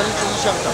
但是就是像长。